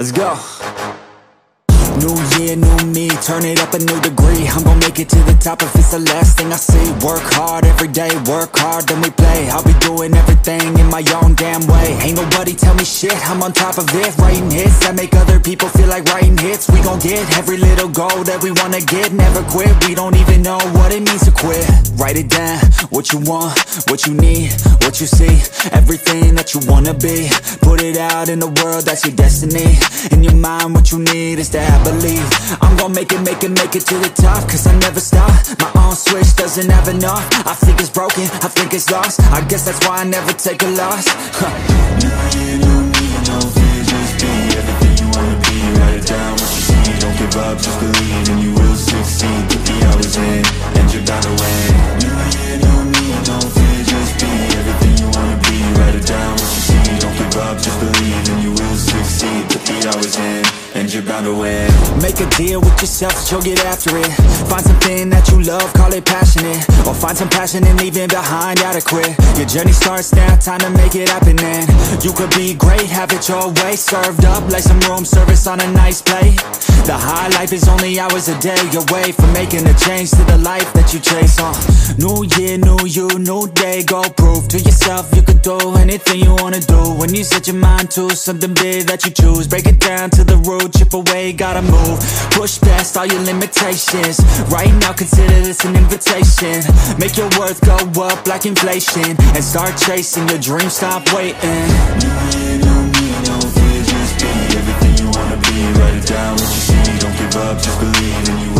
Let's go. New year, new me, turn it up a new degree. I'm gon' make it to the top if it's the last thing I see. Work hard every day, work hard, then we play. I'll be doing everything in my own damn way. Ain't nobody tell me shit, I'm on top of it. Writing hits that make other people feel like writing hits. We gon' get every little goal that we wanna get. Never quit, we don't even know what it means to quit. Write it down, what you want, what you need, what you see. Everything that you wanna be. Put it out in the world, that's your destiny. In your mind, what you need is to have believe I'm gon' make it, make it, make it to the top Cause I never stop My own switch doesn't have enough I think it's broken, I think it's lost I guess that's why I never take a loss huh. New year, new me, no fear, just be everything you wanna be. Write it down, what you see. Don't give up, just believe, and you will succeed. The hours in, and you're bound to win. New year, new me, no fear, just be everything you wanna be. Write it down, what you see. Don't give up, just believe, and you will succeed. Put the hours in, and you're bound to win. Make a deal with yourself that you'll get after it. Find something that you love, call it passionate. Or find some passion in leaving behind adequate Your journey starts now, time to make it happen and You could be great, have it your way. Served up like some room service on a nice plate. The high life is only hours a day away From making a change to the life that you chase on New year, new you, new day. Go prove to yourself you could do anything you wanna do. When you set your mind to something big that you choose Break it down to the root, chip away, gotta move Push past all your limitations. Right now consider this an invitation. Make your worth go up like inflation And start chasing your dreams, stop waiting. Year, new me, no fear, just be everything you wanna be. Write it down, what you see. Don't give up, just believe, and you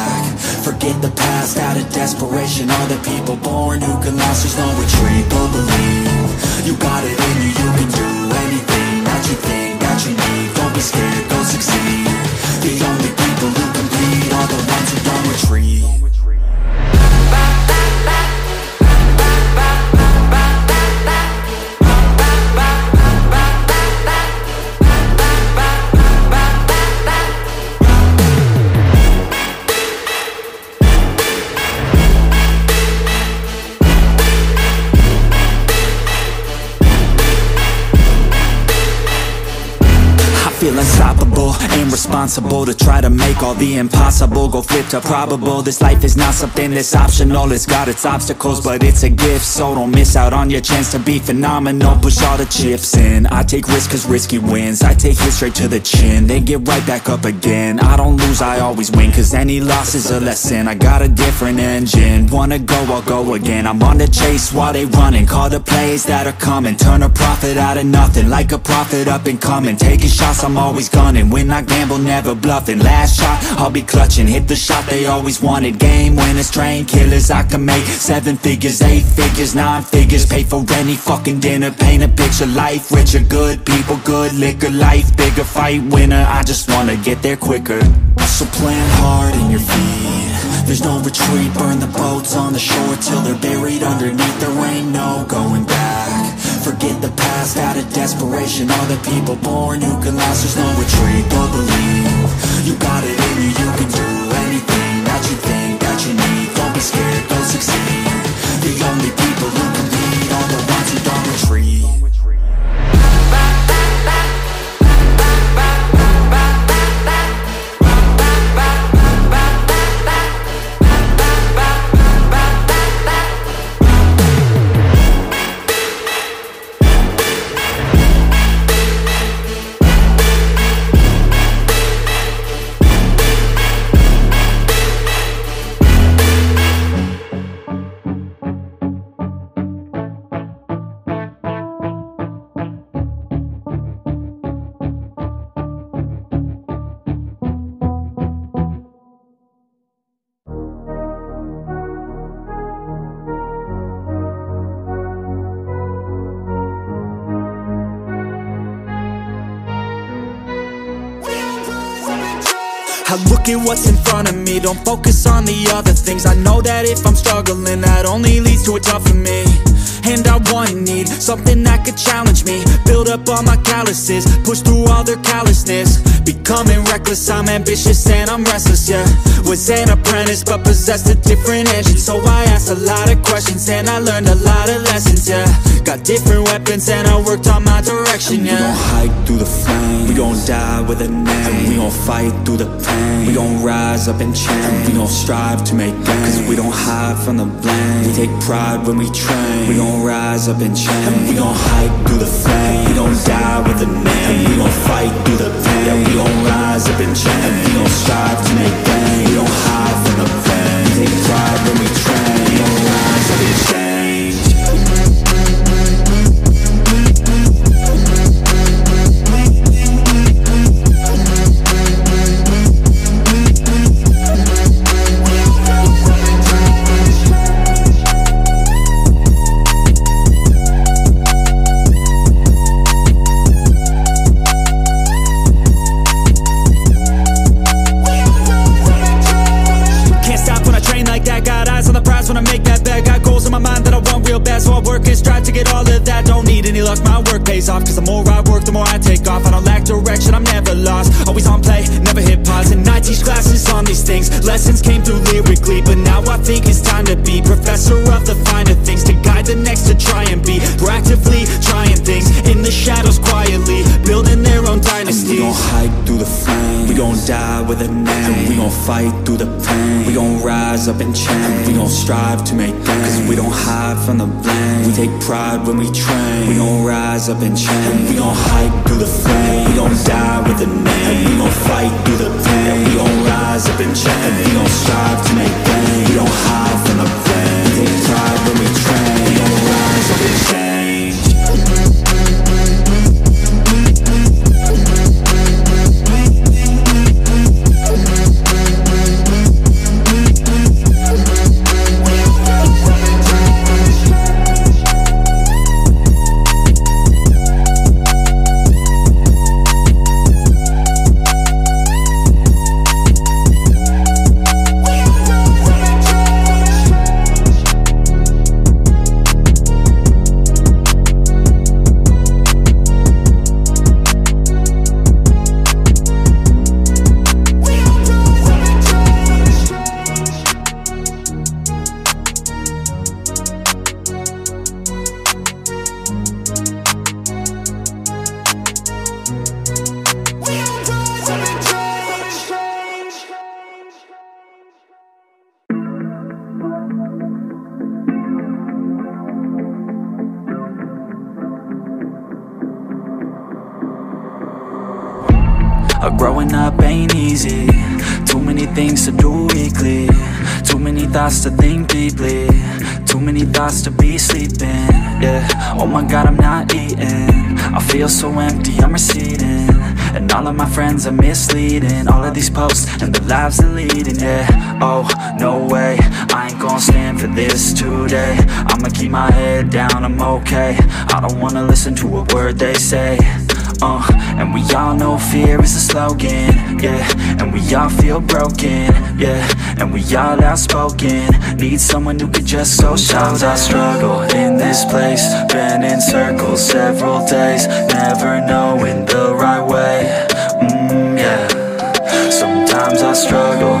Forget the past out of desperation All the people born who can last, there's no retreat But believe, you got it in you, you can do anything That you think, that you need, don't be scared, go succeed. The only people who compete are the ones who don't retreat unstoppable and responsible to try to make all the impossible go flip to probable. This life is not something that's optional, it's got its obstacles, but it's a gift. So don't miss out on your chance to be phenomenal. Push all the chips in. I take risks cause risky wins. I take it straight to the chin, then get right back up again. I don't lose, I always win, cause any loss is a lesson. I got a different engine. Wanna go, I'll go again. I'm on the chase while they running. Call the plays that are coming. Turn a profit out of nothing, like a prophet up and coming. Taking shots, I'm always gunning. When I gamble, never bluffing. Last shot, I'll be clutching. Hit the shot they always wanted. Game winners, train killers. I can make seven figures, eight figures, nine figures. Pay for any fucking dinner. Paint a picture, life richer. Good people, good liquor. Life bigger, fight winner. I just wanna get there quicker. So plan hard in your feet. There's no retreat, burn the boats on the shore till they're buried underneath. There ain't no going back. Forget the past out of desperation. All the people born who can last, there's no retreat. But believe you got it in you, you can do anything that you think that you need. Don't be scared, go succeed. I look at what's in front of me, don't focus on the other things. I know that if I'm struggling, that only leads to a for me. And I want and need something that could challenge me. Build up all my calluses, push through all their callousness Becoming reckless, I'm ambitious and I'm restless, yeah. Was an apprentice but possessed a different engine. So I asked a lot of questions and I learned a lot of lessons, yeah. Got different weapons and I worked on my direction, yeah We gon' hike through the flames. We gon' die with a name and We gon' fight through the pain. We gon' rise up and change. We gon' strive to make gains. Cause we don't hide from the blame. We take pride when we train. We gon' rise up and change. And We gon' hike through the flames We gon' die with a name. And We gon' fight through the pain. Yeah, We gon' rise up and change We gon' strive to make gains We don't hide from the blame We when we train. We gon' rise up and train. We gon' rise up and change We gon' hike through the flame. We gon' die with a name. And We gon' fight through the pain. We gon' rise up and change We gon' strive to make gains We don't hide from the blame We take pride when we train. We gon' rise up and change my god I'm not eating. I feel so empty, I'm receding. And all of my friends are misleading. All of these posts and the lives they're leading Yeah, oh, no way. I ain't gonna stand for this today. I'ma keep my head down, I'm okay. I don't wanna listen to a word they say uh, and we all know fear is a slogan, yeah. And we all feel broken, yeah. And we all outspoken. Need someone who could just so Sometimes I struggle in this place. Been in circles several days Never knowing the right way, mm, yeah. Sometimes I struggle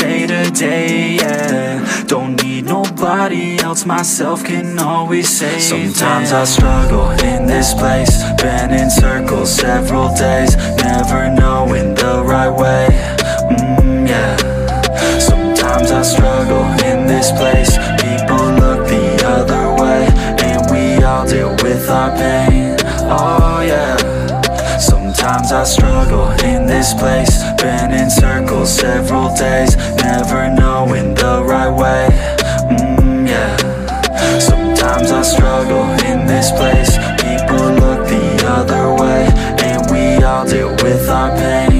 day to day, yeah. Don't need nobody else, myself can always save Sometimes I struggle in this place Been in circles several days Never knowing the right way, mm, yeah. Sometimes I struggle in this place People look the other way And we all deal with our pain, Sometimes I struggle in this place. Been in circles several days Never knowing the right way, mm, yeah. Sometimes I struggle in this place. People look the other way And we all deal with our pain,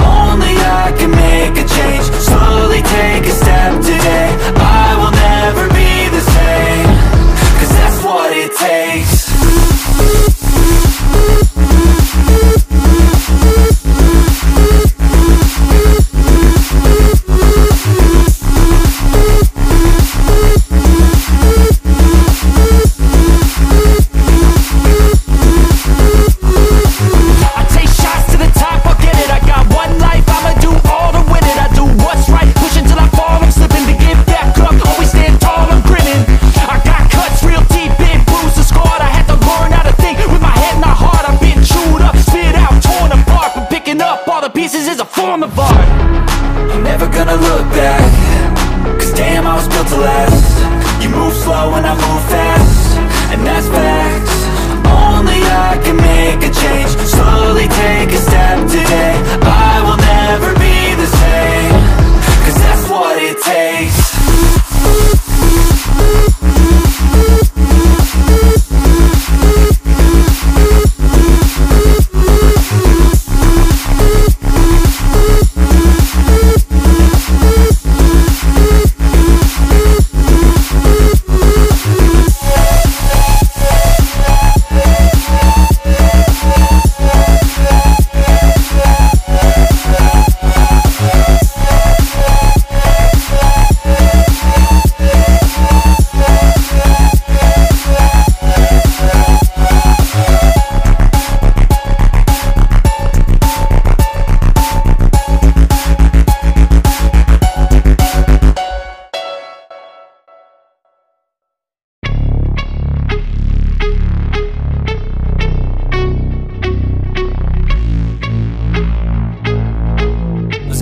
only I can make a change. Slowly take a step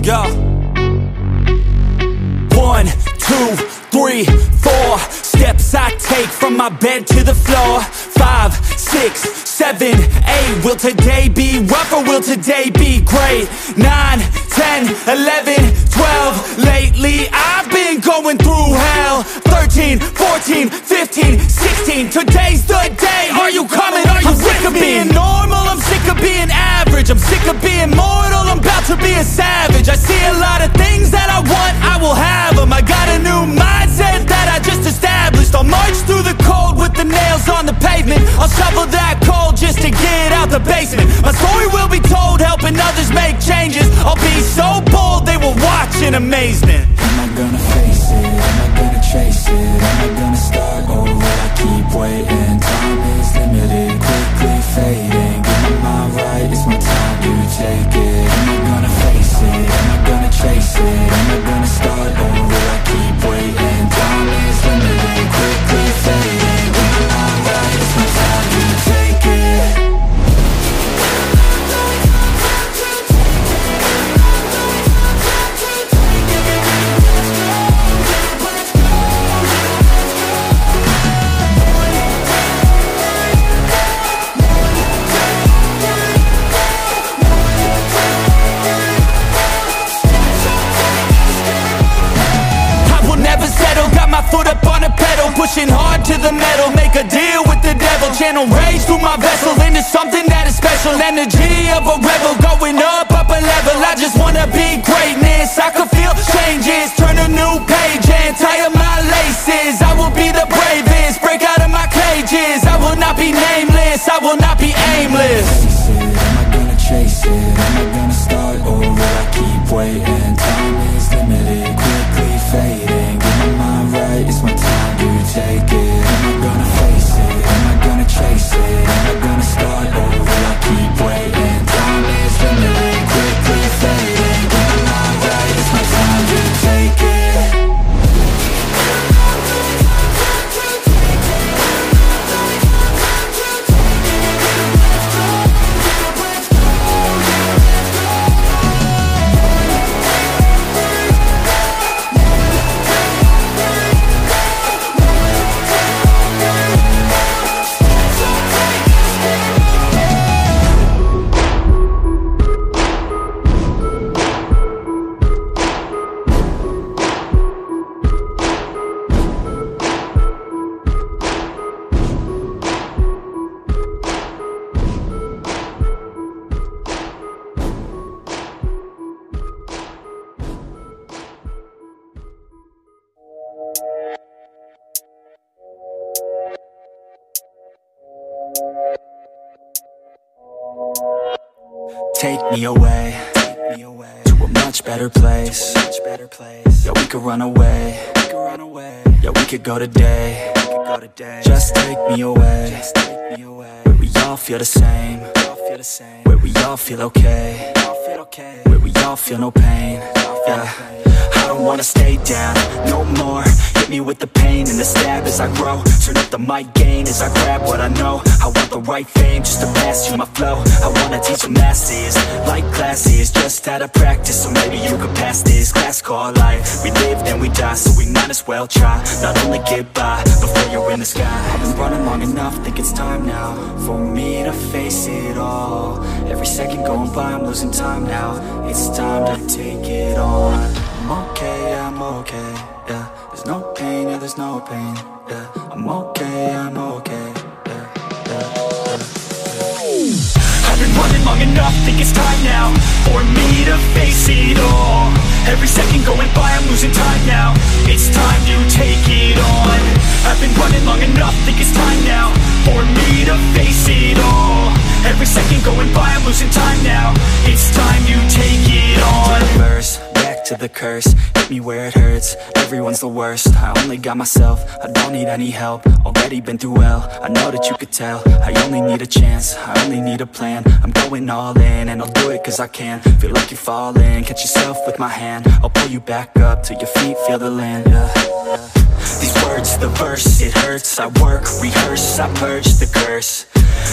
One, two, three, four. Steps I take from my bed to the floor. Five, six, seven, eight. Will today be rough or will today be great? Nine, ten, eleven, twelve. Lately I've been going through hell. Thirteen, fourteen, fifteen, sixteen. Today's the day. Are you coming? Are you I'm sick of being normal? I'm sick of being average. I'm sick of being mortal. I'm about to be a savage. I see a lot of things that I want. I will have them. I got a new mindset that I just established. I'll march through the cold with the nails on the pavement. I'll shovel that coal just to get out the basement. My story will be told, helping others make changes. I'll be so bold they will watch in amazement. Am I gonna face it? Am I gonna chase it? Take me away To a much better place. Yeah, we could run away. Yeah, we could go today. Just take me away. Where we all feel the same. Where we all feel okay. Where we all feel no pain. Yeah don't wanna stay down no more. Hit me with the pain and the stab as I grow. Turn up the mic gain as I grab what I know. I want the right fame just to pass you my flow. I wanna teach the masses like classes Just out of practice. So maybe you could pass this class called life. We live then we die so we might as well try. Not only get by before you're in the sky. I've been running long enough think it's time now For me to face it all. Every second going by I'm losing time now. It's time to take it on I'm okay, I'm okay, yeah. There's no pain, yeah, there's no pain, yeah. I'm okay, I'm okay, yeah, yeah, yeah. I've been running long enough, think it's time now For me to face it all. Every second going by, I'm losing time now. It's time to take it on. I've been running long enough, think it's time now For me to face it all. Every second going by, I'm losing time now. It's time to take it on to the curse. Hit me where it hurts, everyone's the worst. I only got myself, I don't need any help. Already been through hell, I know that you could tell. I only need a chance, I only need a plan. I'm going all in, and I'll do it cause I can. Feel like you're falling, catch yourself with my hand. I'll pull you back up, till your feet. Feel the land, yeah. These words, the verse, it hurts. I work, rehearse, I purge the curse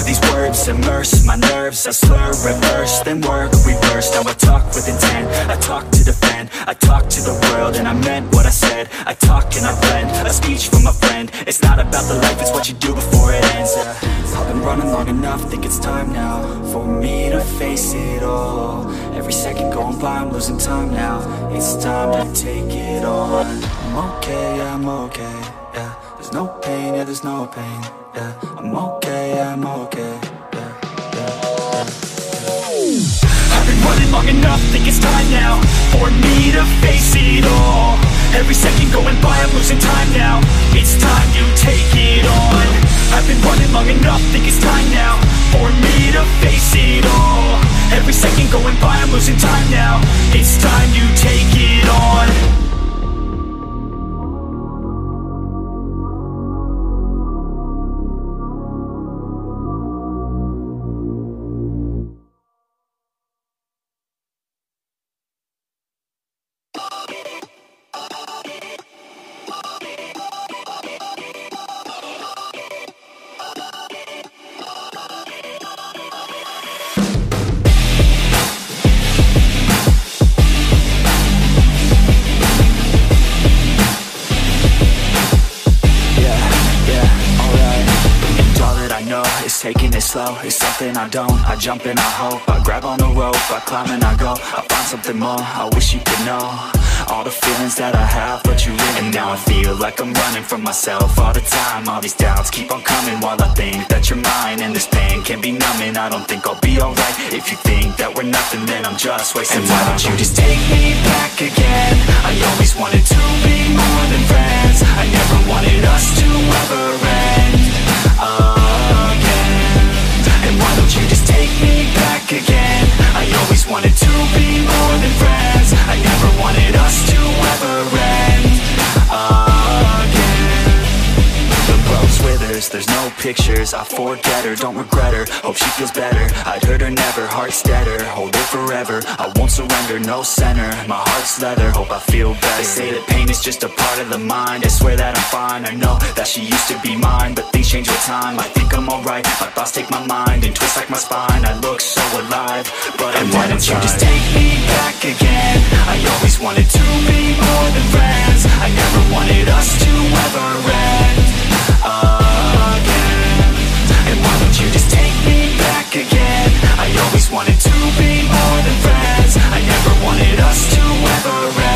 These words immerse my nerves. I slur, reverse, then work, reverse. Now I talk with intent, I talk to defend I talk to the world and I meant what I said. I talk and I blend, a speech from a friend. It's not about the life, it's what you do before it ends. Yeah. I've been running long enough, think it's time now For me to face it all. Every second going by, I'm losing time now. It's time to take it on. I'm okay, I'm okay, yeah no pain, yeah, there's no pain, yeah. I'm okay, yeah, I'm okay. I've been running long enough, think it's time now For me to face it all. Every second going by, I'm losing time now. It's time you take it on. I've been running long enough, think it's time now For me to face it all. Every second going by, I'm losing time now. It's time you take it on something I don't, I jump and I hope. I grab on the rope, I climb and I go. I find something more, I wish you could know. All the feelings that I have, but you really And now I feel like I'm running from myself all the time. All these doubts keep on coming while I think that you're mine. And this pain can be numbing, I don't think I'll be alright. If you think that we're nothing, then I'm just wasting time And why don't you just take me back again? I always wanted to be more than friends. I never wanted us to ever end pictures I forget her, don't regret her. Hope she feels better, I'd hurt her never Heart steadier, hold it forever I won't surrender, no center. My heart's leather, hope I feel better. They say that pain is just a part of the mind. I swear that I'm fine, I know that she used to be mine But things change with time, I think I'm alright My thoughts take my mind and twist like my spine. I look so alive, but I'm why don't you just take me back again. I always wanted to be more than friends. I never wanted us to ever end. And don't you just take me back again? I always wanted to be more than friends. I never wanted us to ever end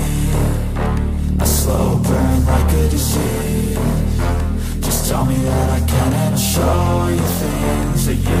A slow burn like a disease Just tell me that I can and I'll show you things that you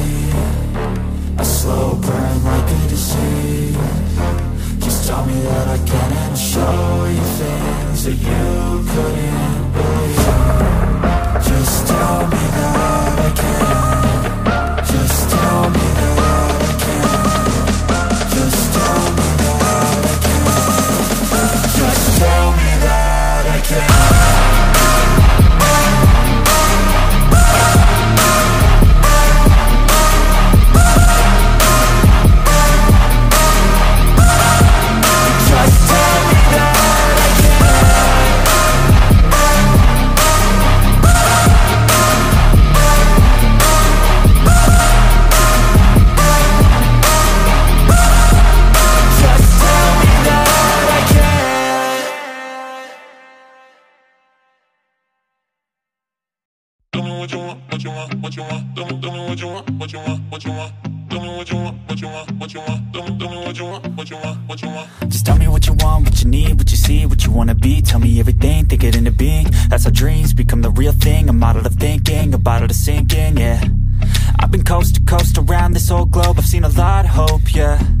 slow burn like a disease. Just tell me that I can and show you things that you couldn't believe. Just tell me that I can Just tell me what you want, what you need, what you see, what you wanna be. Tell me everything, think it into being That's how dreams become the real thing model of thinking, a bottle to sink in, yeah. I've been coast to coast around this whole globe. I've seen a lot of hope, yeah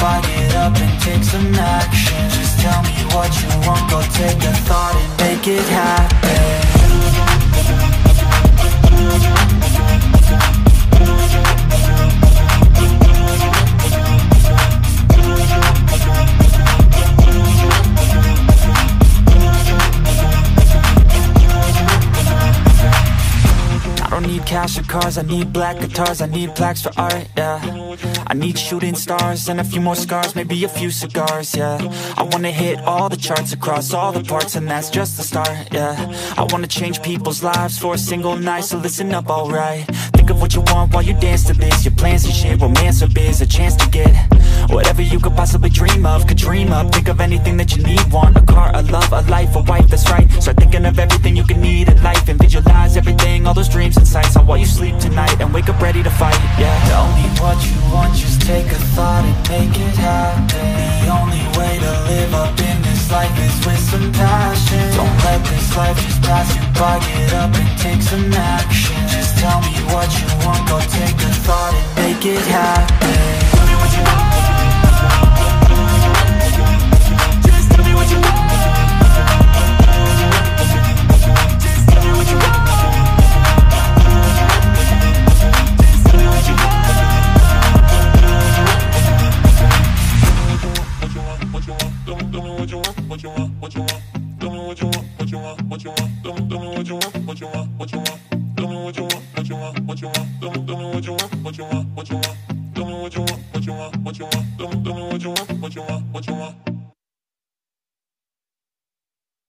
by, get up and take some action. Just tell me what you want, go take a thought and make it happen cash or cars, I need black guitars, I need plaques for art, yeah. I need shooting stars and a few more scars, maybe a few cigars, yeah. I wanna hit all the charts across all the parts and that's just the start, yeah. I wanna change people's lives for a single night, so listen up, alright. Think of what you want while you dance to this, your plans and shit, romance or biz, a chance to get Whatever you could possibly dream of, could dream up. Think of anything that you need, want a car, a love, a life, a wife, that's right. Start thinking of everything you life just pass you by, get up and take some action. Just tell me what you want,